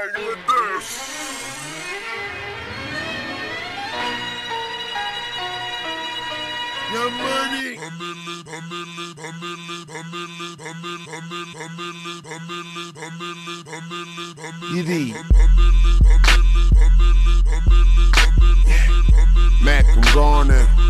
bang with this. Your money. You. Mac, I'm gonna.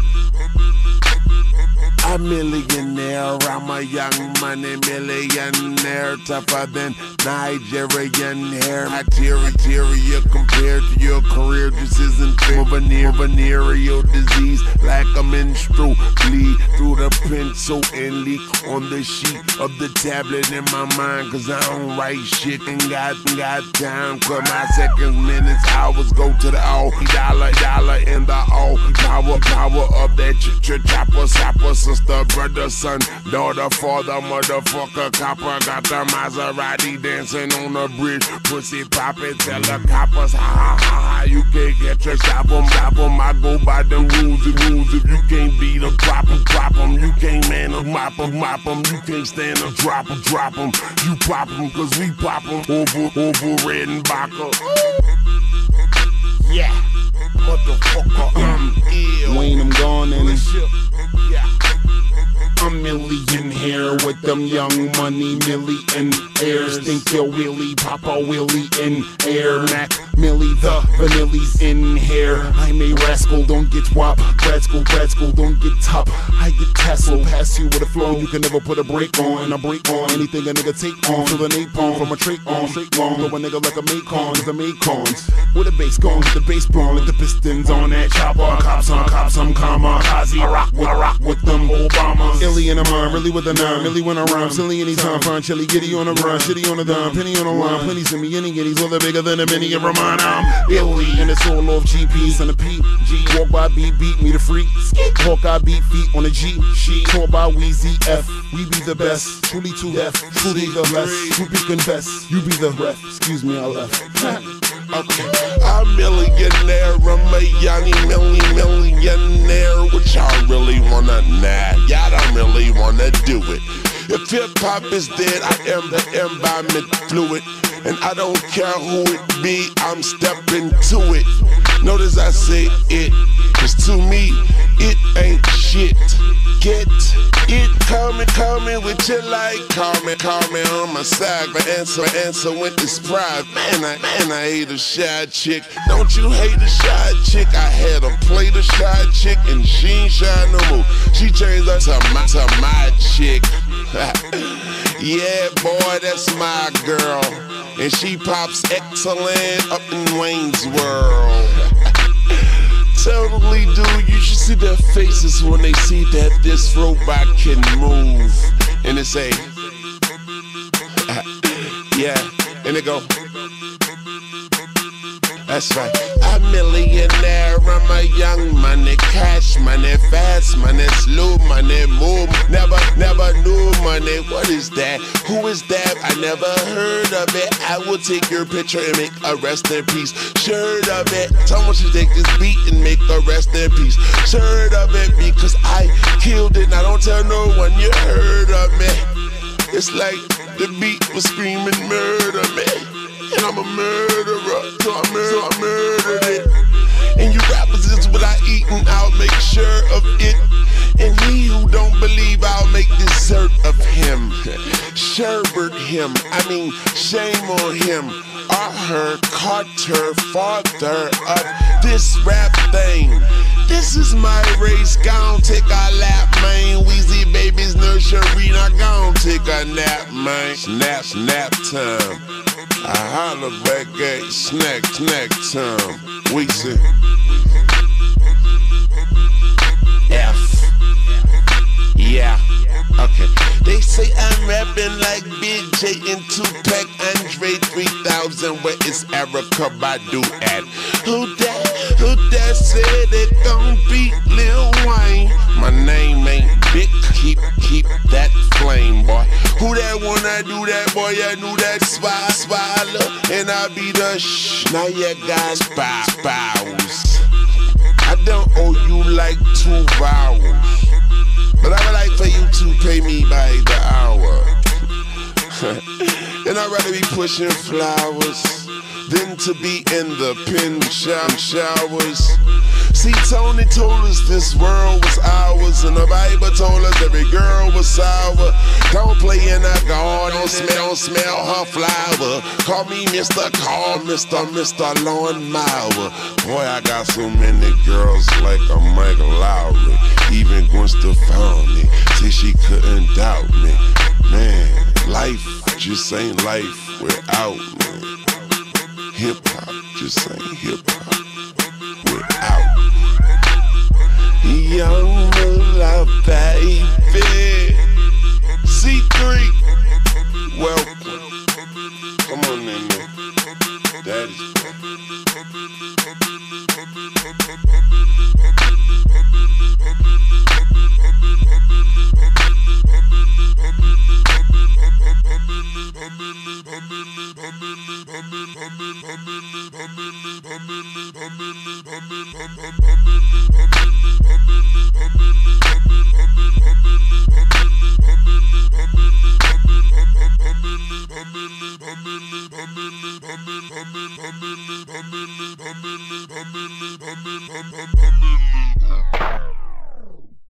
A millionaire, I'm a young money millionaire, tougher than Nigerian hair. Material compared to your career, this isn't fair. Venereal, venereal disease, like a menstrual bleed through the pencil and leak on the sheet of the tablet in my mind. Cause I don't write shit and got, got time. Cause my seconds, minutes, hours go to the all. Dollar, dollar in the all. Power, power of that ch ch chopper, sapper, sister, brother, son, daughter, father, motherfucker, copper. Got the Maserati dancing on the bridge. Pussy poppin', tell the coppers, ha ha ha ha. You can't get your shop 'em, shop 'em. I go by the rules and rules. If you can't beat 'em, drop 'em, drop 'em. You can't man 'em, mop 'em, mop 'em. You can't stand 'em, drop 'em, drop 'em. You pop 'em, cause we pop 'em. Over, over, red and vodka. Yeah, motherfucker, I'm ill. Wayne, I'm gone and Yeah. A million here with them young money millionaires. Think you're Willie, Papa Willie in air. Mac Millie, the vanilli's in here. I'm a rascal, don't get wop. Grad school, grad school, don't get top. I get tassel, pass you with a flow. You can never put a break on. A break on anything a nigga take on. Feel an on from a trait on. Straight on, throw a nigga like a macon. Cause I'm acorns. With a bass gone, hit the bass blown. Let the pistons on that chopper. Cops on cops, I'm kamikaze. I rock with, I rock with them Obamas. Illy in a mind, really with a nine. Really when I rhyme, silly anytime. Fine chili, giddy on a run, shitty on a dime, penny on a line. Plenty send me any giddies, well, they're bigger than a mini of I'm illy, and it's all off GPs and the PG. Walk by beat, beat me the freak. Walk I beat feet on a G. She talk by Weezy F. We be the best, truly too deaf, truly the best. You be confess, you be the ref. Excuse me, I left. Okay. I'm a millionaire, I'm a young milli millionaire. What y'all really wanna nah? Y'all don't really wanna do it. If hip hop is dead, I am the environment fluid. And I don't care who it be, I'm stepping to it. Notice I say it, cause to me, it ain't shit. Get it coming, coming with your like, call me, call me on my side. My answer, my answer with this pride. Man, I, man, I hate a shy chick. Don't you hate a shy chick? I had a plate of shy chick and she ain't shy no more. She changed up to my, to my chick. yeah, boy, that's my girl. And she pops excellent up in Wayne's World. totally dude, You should see their faces when they see that this robot can move. And they say, uh, yeah. And they go, that's right. Millionaire, I'm a young money, cash money, fast money, slow money, move. Never, never knew money. What is that? Who is that? I never heard of it. I will take your picture and make a rest in peace. Shirt of it. Someone should take this beat and make a rest in peace. Shirt of it because I killed it. I don't tell no one you heard of me. It's like the beat was screaming murder me. And I'm a murderer, so I, him, I mean shame on him. Or her, Carter, father of this rap thing. This is my race, gon' take a lap, man. Weezy babies nursery, now gon' take a nap, man. Snap, snap time. I holler back at snack, snack time. Weezy. They say I'm rapping like Big J and Tupac, Andre 3000. Where is Erica Badu at? Who that? Who that said it gon' beat Lil Wayne? My name ain't Big. Keep, keep that flame, boy. Who that wanna do that, boy? I knew that spy, swallow. And I be the shh. Now you got spy, spouse. I don't owe you like two vowels. But I would like for you to pay me by the hour. and I'd rather be pushing flowers than to be in the pin showers. See, Tony told us this world was ours, and the Bible told us every girl was sour. Don't play in the garden, smell, smell her flower. Call me Mr. Call Mr. Mr. Lawnmower. Boy, I got so many girls like a Michael Lowry. Even Gwen Stefani say she couldn't doubt me. Man, life just ain't life without me. Hip hop just ain't hip hop without me. young love baby. I'm